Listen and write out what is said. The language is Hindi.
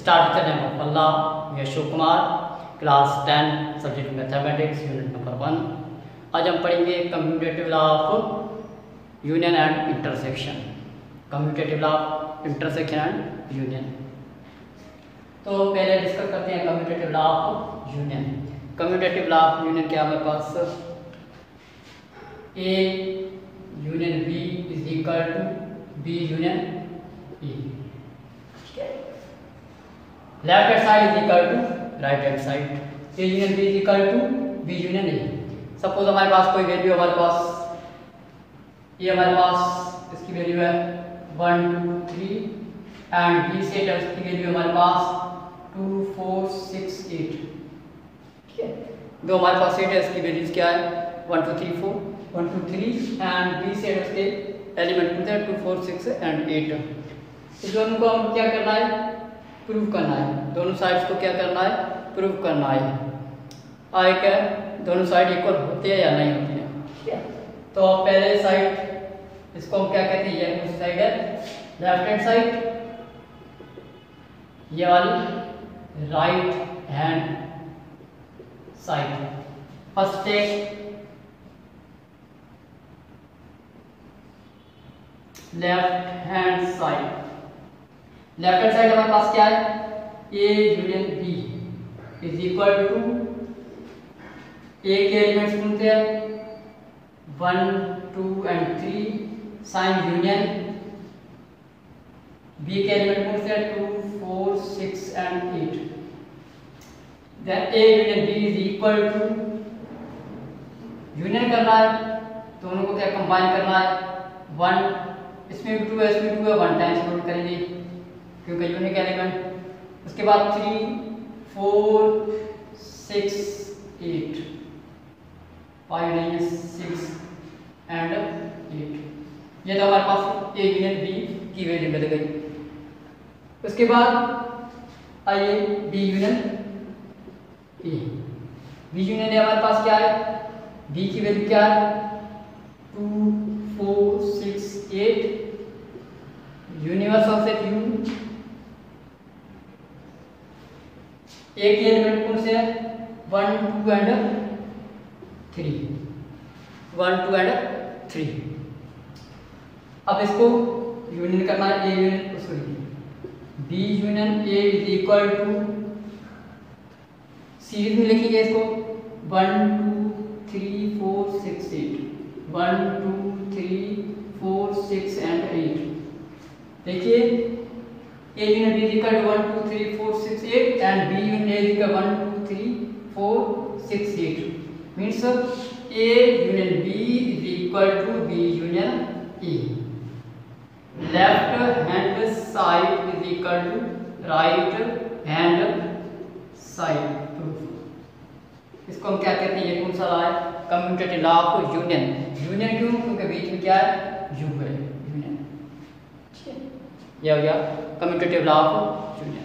Start name of Allah Ashok Kumar, class ten, subject mathematics, unit number one. आज हम पढ़ेंगे commutative of union and intersection. Commutative of intersection and union. तो पहले डिस्कस करते हैं commutative of union. Commutative of union क्या हमारे पास? A union B is equal to B union A left hand side is equal to right hand side A union B is equal to B union A suppose हमारे पास कोई वैल्यू हमारे पास ये हमारे पास इसकी वैल्यू है one two three and B है, उसकी वैल्यू हमारे पास टू फोर सिक्स एट ठीक है? जो हमारे पास सेट है, इसकी वैल्यूज़ क्या है? One two three four one two three and B set उसके एलिमेंट होते हैं? Two four six and eight इस दोनों को हम क्या करना है? प्रूव करना है। दोनों साइड्स को क्या करना है? प्रूव करना है। आए क्या? दोनों साइड इक्वल होते हैं या नहीं होते हैं? ठीक है। तो पहले साइड इसको हम क्या कहते हैं? ये साइड है। लेफ़्ट हैंड साइड ये वाली right hand side first take left hand side left hand side हमारे पास क्या है? A union B is equal to A के एलिमेंट्स ढूंढते हैं। One two and three sign union B के एलिमेंट ढूंढते हैं? Two four six and eight then A union B is equal to union करना है। दोनों को क्या कंबाइन करना है? वन इसमें भी टू है, इसमें टू है। वन टाइम्स करेंगे। क्योंकि यूनिक एलिमेंट उसके बाद three four six eight five नहीं है सिक्स एंड एट ये तो हमारे पास ए यूनियन बी की वैल्यू मिल गई। उसके बाद आइए B union A B union हमारे पास क्या है? बी की वैल्यू क्या है? Two four six eight universal set U एक एलिमेंट कौन से है? One two and three one two and three अब इसको यूनियन करना है A union sorry B union A is equal to series में लिखेंगे इसको। One two three four six eight one two three four six and eight देखिए A unit is equal to one two three four six eight and B unit is equal one two three four six eight means A union B is equal to B union A left hand side is equal to right hand side proof इसको हम क्या कहते हैं? ये कौन सा लॉ है? Commutative law of union union क्यों? क्योंकि बीच में क्या है? यू है। ये हो गया। Commutative law of junior